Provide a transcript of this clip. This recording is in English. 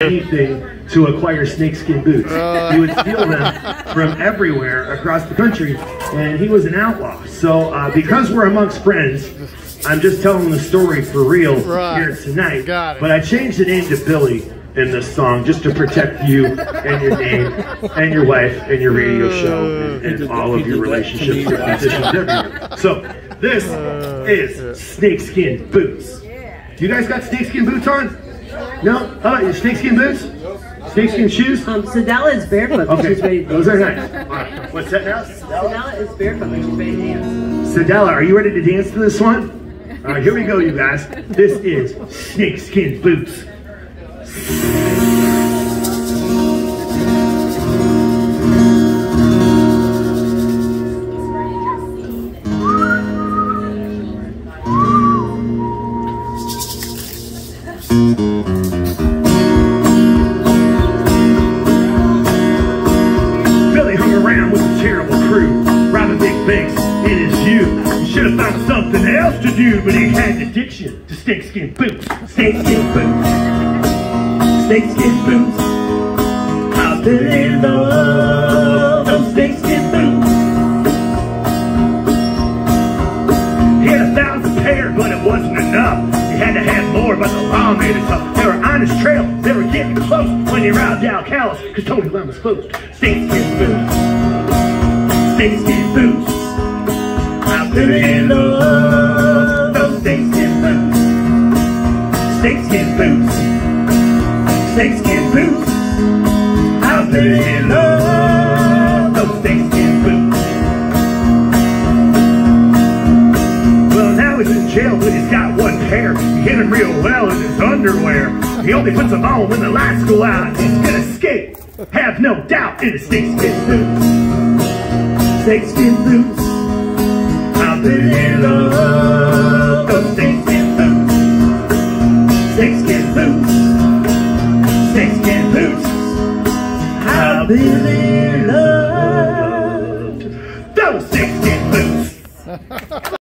anything to acquire snakeskin boots. Uh. He would steal them from everywhere across the country, and he was an outlaw. So, uh, because we're amongst friends, I'm just telling the story for real Right. here tonight. Got it. But I changed the name to Billy in this song just to protect you and your name and your wife and your radio show uh. and, and all of your relationships with musicians everywhere. So, this uh, is snakeskin boots. You guys got snakeskin boots on? No? How about you? Snakeskin boots? Snakeskin shoes? Um, Sadala is barefoot. Okay, She's ready to those are nice. Right, what's that now? Sadala is barefoot. She's ready to dance. Sadella, are you ready to dance to this one? All right, here we go, you guys. This is snakeskin boots. Billy hung around with a terrible crew, robbing big banks in his youth. He should have found something else to do, but he had an addiction to snakeskin boots. Snakeskin boots. Snakeskin boots. How Billy loved those snakeskin boots. He had a thousand pair, but it wasn't enough. It tough. They were on his trail, they were getting close when he robbed Al Callis, cause Tony Lama was closed. Snakeskin boots. Snakeskin boots. I really love those snakeskin boots. Snakeskin boots. Snakeskin boots. I really love those snakeskin boots. Well, now he's in jail, but he's got hit him real well in his underwear. He only puts them on when the lights go out. He's gonna escape, have no doubt, in his snakeskin boots. Snakeskin boots. I really love those snakeskin boots. Snakeskin boots. Snakeskin boots. I really love those snakeskin boots.